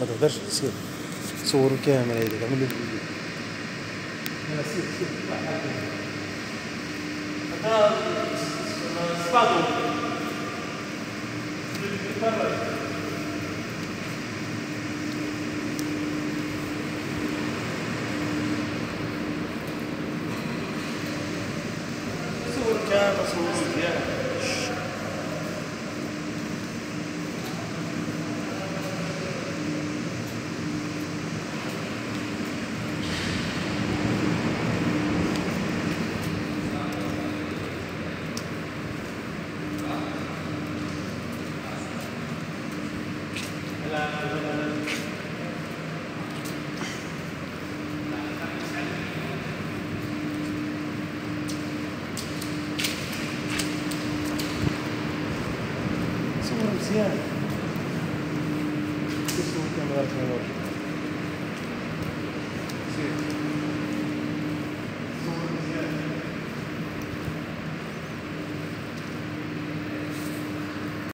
ما تقدرش تصير صوروا الكاميرا دي تعمل له فيديو Nella sì, sì, هذا اصطادوا صور كامل صور That's what I'm saying. This is what I'm